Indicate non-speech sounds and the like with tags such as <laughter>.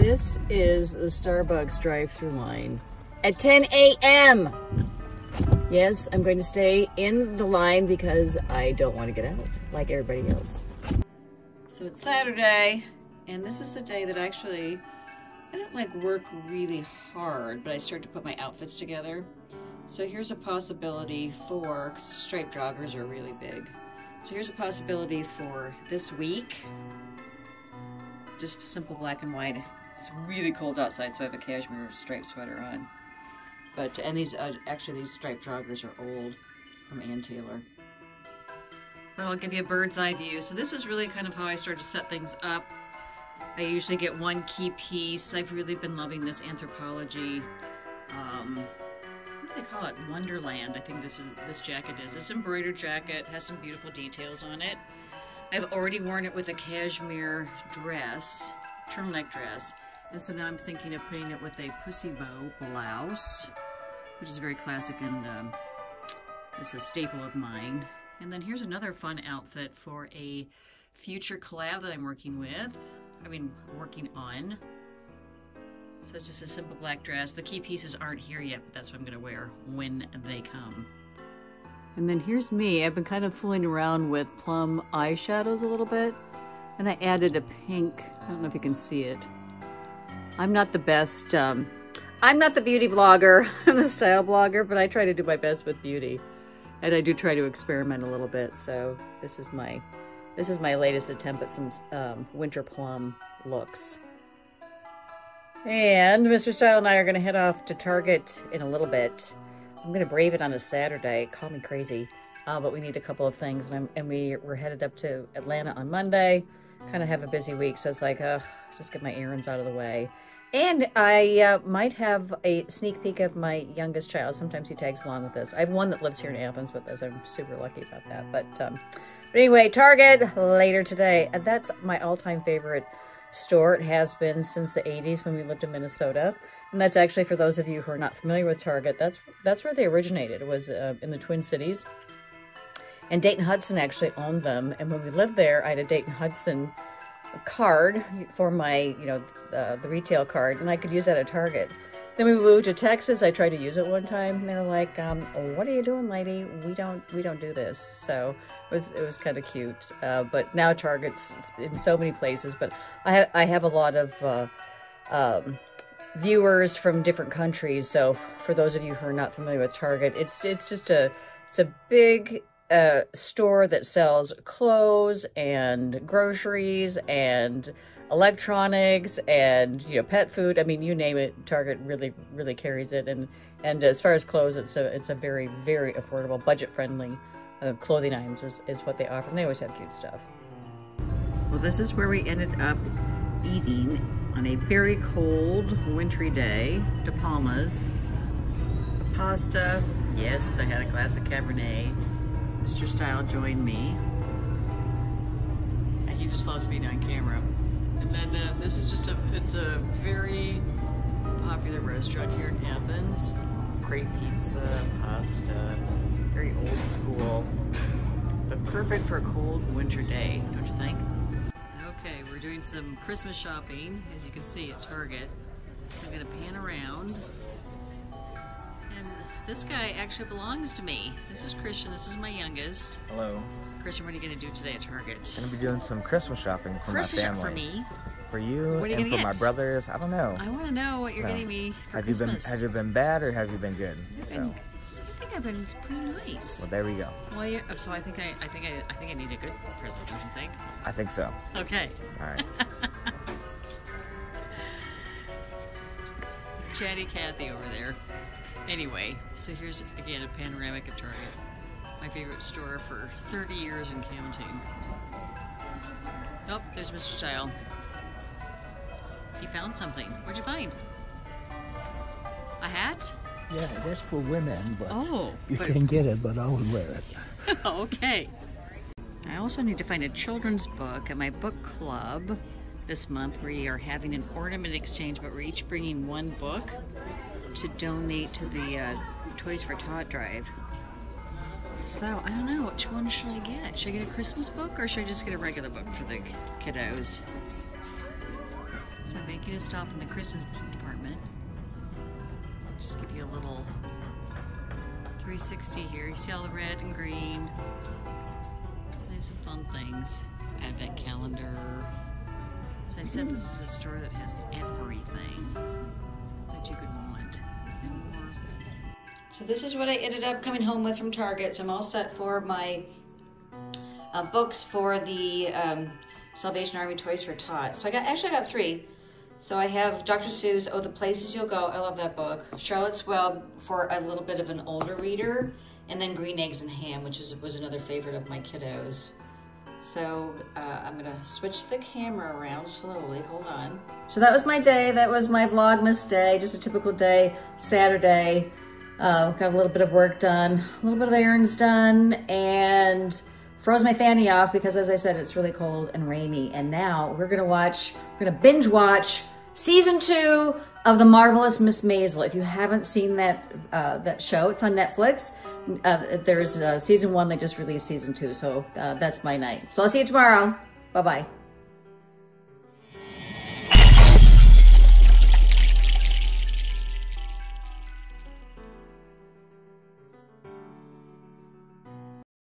This is the Starbucks drive-through line at 10 a.m. Yes, I'm going to stay in the line because I don't want to get out like everybody else. So it's Saturday, and this is the day that actually, I don't like work really hard, but I start to put my outfits together. So here's a possibility for, striped joggers are really big. So here's a possibility for this week. Just simple black and white. It's really cold outside, so I have a cashmere striped sweater on. But, and these, uh, actually these striped joggers are old from Ann Taylor. But I'll give you a bird's eye view. So this is really kind of how I start to set things up. I usually get one key piece. I've really been loving this Anthropologie. um, what do they call it? Wonderland, I think this is this jacket is. It's embroidered jacket, has some beautiful details on it. I've already worn it with a cashmere dress, turtleneck dress. And so now I'm thinking of putting it with a pussy bow blouse, which is very classic and um, it's a staple of mine. And then here's another fun outfit for a future collab that I'm working with. I mean, working on. So it's just a simple black dress. The key pieces aren't here yet, but that's what I'm going to wear when they come. And then here's me. I've been kind of fooling around with plum eyeshadows a little bit. And I added a pink. I don't know if you can see it. I'm not the best, um, I'm not the beauty blogger. <laughs> I'm the style blogger, but I try to do my best with beauty. And I do try to experiment a little bit. So this is my, this is my latest attempt at some um, winter plum looks. And Mr. Style and I are going to head off to Target in a little bit. I'm going to brave it on a Saturday. Call me crazy. Uh, but we need a couple of things. And, and, we, we're headed up to Atlanta on Monday. Kind of have a busy week. So it's like, uh, just get my errands out of the way. And I uh, might have a sneak peek of my youngest child. Sometimes he tags along with us. I have one that lives here in Athens with us. I'm super lucky about that. But, um, but anyway, Target later today. And that's my all-time favorite store. It has been since the 80s when we lived in Minnesota. And that's actually, for those of you who are not familiar with Target, that's that's where they originated. It was uh, in the Twin Cities. And Dayton Hudson actually owned them. And when we lived there, I had a Dayton Hudson card for my, you know, uh, the retail card, and I could use that at Target. Then we moved to Texas. I tried to use it one time, and they were like, um, "What are you doing, lady? We don't, we don't do this." So it was, it was kind of cute. Uh, but now Target's in so many places. But I have, I have a lot of uh, um, viewers from different countries. So for those of you who are not familiar with Target, it's, it's just a, it's a big a store that sells clothes and groceries and electronics and you know pet food. I mean you name it target really really carries it. And and as far as clothes it's a it's a very very affordable budget friendly uh, clothing items is, is what they offer. And they always have cute stuff. Well this is where we ended up eating on a very cold wintry day. DePalma's. Pasta. Yes i had a glass of cabernet Mr. Style joined me. And he just loves being on camera. And then uh, this is just a, it's a very popular restaurant here in Athens. Great pizza, pasta, very old school, but perfect for a cold winter day, don't you think? Okay, we're doing some Christmas shopping, as you can see at Target. I'm gonna pan around this guy actually belongs to me. This is Christian. This is my youngest. Hello. Christian, what are you going to do today at Target? I'm going to be doing some Christmas shopping for Christmas my family. for me? For you, what are you and for get? my brothers. I don't know. I want to know what you're no. getting me for have Christmas. You been, have you been bad or have you been good? I think I've been pretty nice. Well, there we go. Well, yeah, oh, so I think I, I think I, I think I need a good present. Don't you think? I think so. Okay. All right. <laughs> Chatty Cathy over there. Anyway, so here's again a panoramic of Target. My favorite store for 30 years in Camontine. Oh, there's Mr. Style. He found something. What'd you find? A hat? Yeah, is for women, but oh, you but... can get it, but I will wear it. <laughs> okay. I also need to find a children's book at my book club. This month we are having an ornament exchange, but we're each bringing one book to donate to the uh, Toys for Tot drive. So, I don't know, which one should I get? Should I get a Christmas book or should I just get a regular book for the kiddos? So I'm making a stop in the Christmas department. Just give you a little 360 here. You see all the red and green. Nice and fun things. Advent calendar. As I said, this is a store that has everything So this is what I ended up coming home with from Target. So I'm all set for my uh, books for the um, Salvation Army Toys for Tots. So I got actually I got three. So I have Dr. Seuss, Oh, the Places You'll Go. I love that book. Charlotte's Web for a little bit of an older reader, and then Green Eggs and Ham, which is, was another favorite of my kiddos. So uh, I'm gonna switch the camera around slowly. Hold on. So that was my day. That was my Vlogmas day. Just a typical day, Saturday. Uh, got a little bit of work done, a little bit of errands done, and froze my fanny off because as I said, it's really cold and rainy. And now we're gonna watch, we're gonna binge watch season two of The Marvelous Miss Maisel. If you haven't seen that, uh, that show, it's on Netflix. Uh, there's uh, season one, they just released season two. So uh, that's my night. So I'll see you tomorrow. Bye-bye.